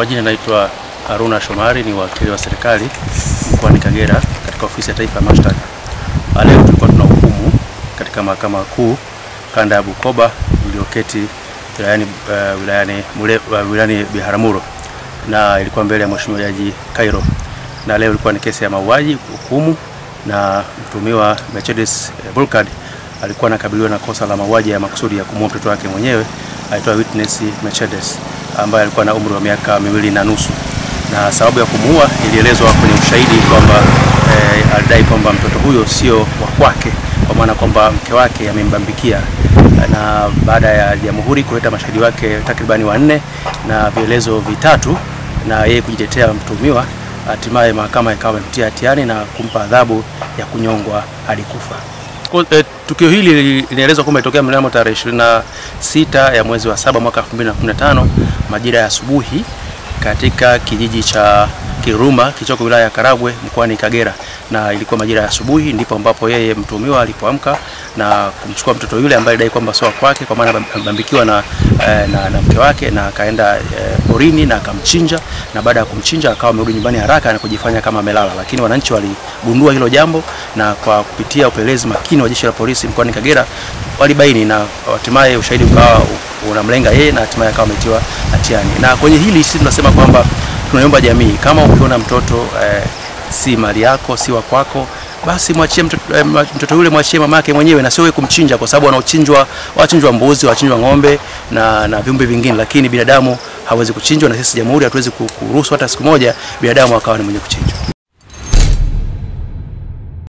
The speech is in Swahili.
Kwa jina naitwa Haruna Shomari, ni wakili wa serikali mkoani Kagera katika ofisi ya taifa ya mashtaka. Leo tulikuwa tuna hukumu katika mahakama kuu kanda ya Bukoba iliyoketi wilayani uh, wilayani uh, wilayani Biharamulo na ilikuwa mbele ya mheshimiwa jaji Kairo, na leo ilikuwa ni kesi ya mauaji hukumu, na mtumiwa Mercedes Bulkard alikuwa anakabiliwa na kosa la mauaji ya makusudi ya kumuua mtoto wake mwenyewe aitwa Witness Mercedes ambaye alikuwa na umri wa miaka miwili na nusu, na sababu ya kumuua ilielezwa kwenye ushahidi kwamba e, alidai kwamba mtoto huyo sio wa kwake, kwa maana kwamba mke wake amembambikia, na baada ya jamhuri kuleta mashahidi wake takribani wanne na vielezo vitatu na yeye kujitetea mtumiwa, hatimaye mahakama ikawa imemtia hatiani na kumpa adhabu ya kunyongwa hadi kufa. Eh, Tukio hili linaelezwa kwamba ilitokea mnamo tarehe 26 ya mwezi wa saba mwaka 2015 majira ya asubuhi katika kijiji cha Kiruma kilichoko wilaya ya Karagwe mkoani Kagera, na ilikuwa majira ya asubuhi ndipo ambapo yeye mtuhumiwa alipoamka na kumchukua mtoto yule ambaye alidai kwamba sio kwake, kwa maana amebambikiwa na, eh, na, na mke wake, na akaenda eh, porini na akamchinja, na baada ya kumchinja akawa amerudi nyumbani haraka na kujifanya kama amelala, lakini wananchi waligundua hilo jambo, na kwa kupitia upelelezi makini wa jeshi la polisi mkoani Kagera walibaini na hatimaye ushahidi ukawa unamlenga yeye na hatimaye akawa ametiwa hatiani. Na kwenye hili sisi tunasema kwamba tunaiomba jamii, kama ukiona mtoto eh, si mali yako, si wa kwako, basi mwachie mtoto, eh, mtoto yule mwachie mama yake mwenyewe, na sio kumchinja, kwa sababu wanaochinjwa wachinjwa mbuzi, wachinjwa ng'ombe na, na viumbe vingine, lakini binadamu hawezi kuchinjwa, na sisi jamhuri hatuwezi kuruhusu hata siku moja binadamu akawa ni mwenye kuchinjwa.